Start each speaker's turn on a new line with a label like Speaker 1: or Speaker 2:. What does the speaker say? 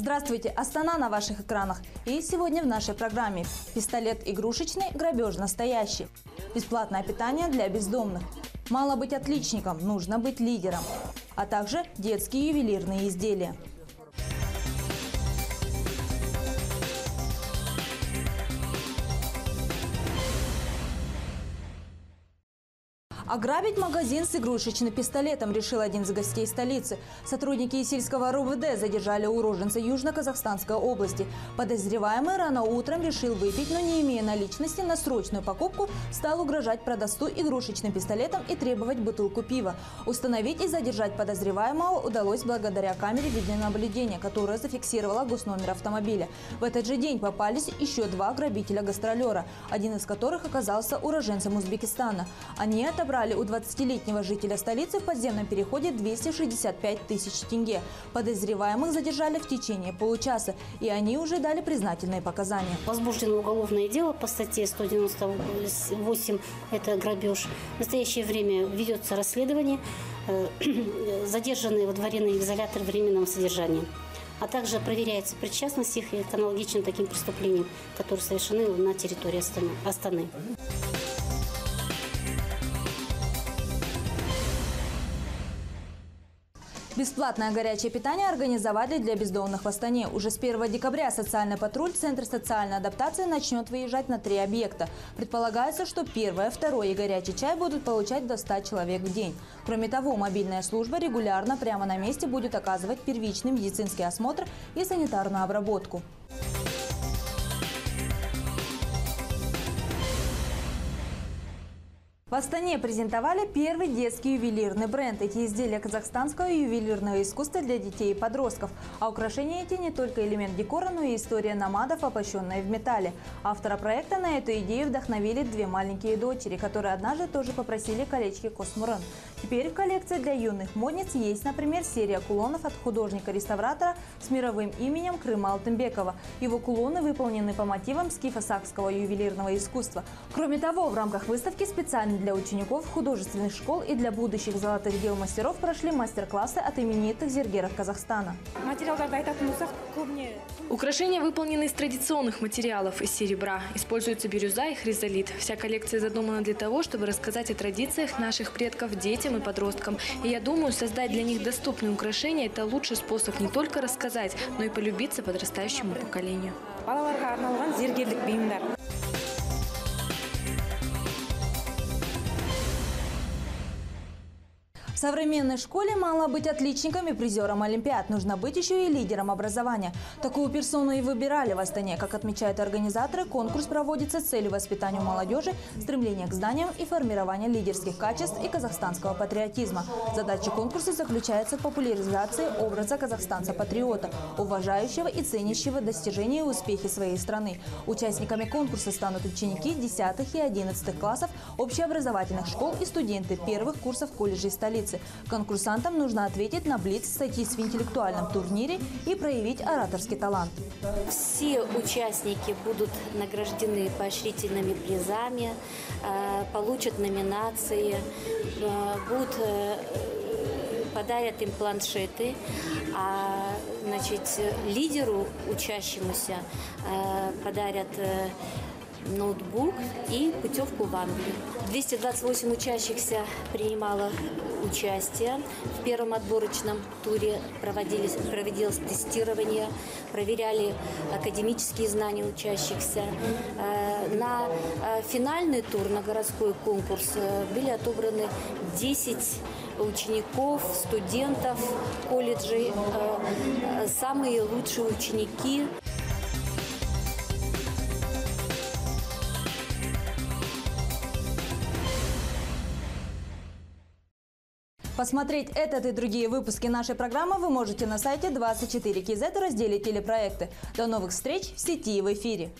Speaker 1: Здравствуйте, Астана на ваших экранах. И сегодня в нашей программе пистолет игрушечный, грабеж настоящий. Бесплатное питание для бездомных. Мало быть отличником, нужно быть лидером. А также детские ювелирные изделия. Ограбить магазин с игрушечным пистолетом решил один из гостей столицы. Сотрудники сельского РУВД задержали уроженца Южно-Казахстанской области. Подозреваемый рано утром решил выпить, но не имея наличности на срочную покупку, стал угрожать продавцу игрушечным пистолетом и требовать бутылку пива. Установить и задержать подозреваемого удалось благодаря камере видеонаблюдения, которая зафиксировала госномер автомобиля. В этот же день попались еще два грабителя-гастролера, один из которых оказался уроженцем Узбекистана. Они отобрали отобрали у 20-летнего жителя столицы в подземном переходе 265 тысяч тенге. Подозреваемых задержали в течение получаса, и они уже дали признательные показания.
Speaker 2: Возбуждено уголовное дело по статье 198 – это грабеж. В настоящее время ведется расследование. Э, задержанные водворены в изолятор временного содержания а также проверяется причастность их к аналогичным таким преступлениям, которые совершены на территории Астаны.
Speaker 1: Бесплатное горячее питание организовали для бездомных в Астане. Уже с 1 декабря социальный патруль Центр социальной адаптации начнет выезжать на три объекта. Предполагается, что первое, второе и горячий чай будут получать до 100 человек в день. Кроме того, мобильная служба регулярно прямо на месте будет оказывать первичный медицинский осмотр и санитарную обработку. В Астане презентовали первый детский ювелирный бренд. Эти изделия казахстанского ювелирного искусства для детей и подростков. А украшения эти не только элемент декора, но и история намадов, опощенная в металле. Автора проекта на эту идею вдохновили две маленькие дочери, которые однажды тоже попросили колечки Космурен. Теперь в коллекции для юных модниц есть, например, серия кулонов от художника-реставратора с мировым именем Крыма Алтынбекова. Его кулоны выполнены по мотивам скифо-сакского ювелирного искусства. Кроме того, в рамках выставки специально для учеников художественных школ и для будущих золотых дел мастеров прошли мастер-классы от именитых зергеров Казахстана.
Speaker 3: Украшения выполнены из традиционных материалов, из серебра. Используются бирюза и хризолит. Вся коллекция задумана для того, чтобы рассказать о традициях наших предков детям и подросткам. И я думаю, создать для них доступные украшения – это лучший способ не только рассказать, но и полюбиться подрастающему поколению.
Speaker 1: Современной школе мало быть отличником и призером Олимпиад. Нужно быть еще и лидером образования. Такую персону и выбирали в Астане. Как отмечают организаторы, конкурс проводится с целью воспитания молодежи, стремления к знаниям и формирования лидерских качеств и казахстанского патриотизма. Задача конкурса заключается в популяризации образа казахстанца-патриота, уважающего и ценящего достижения и успехи своей страны. Участниками конкурса станут ученики 10 и 11 классов общеобразовательных школ и студенты первых курсов колледжей столицы столицы. Конкурсантам нужно ответить на блиц, сойтись в интеллектуальном турнире и проявить ораторский талант.
Speaker 2: Все участники будут награждены поощрительными призами, э, получат номинации, э, будут э, подарят им планшеты, а значит, лидеру учащемуся подарят ноутбук и путевку в Англию. 228 учащихся принимало участие. В первом отборочном туре проводились, проводилось тестирование, проверяли академические знания учащихся. Э, на э, финальный тур, на городской конкурс э, были отобраны 10 учеников, студентов колледжей, самые лучшие ученики
Speaker 1: Посмотреть этот и другие выпуски нашей программы вы можете на сайте 24 KZ в разделе телепроекты. До новых встреч в сети и в эфире.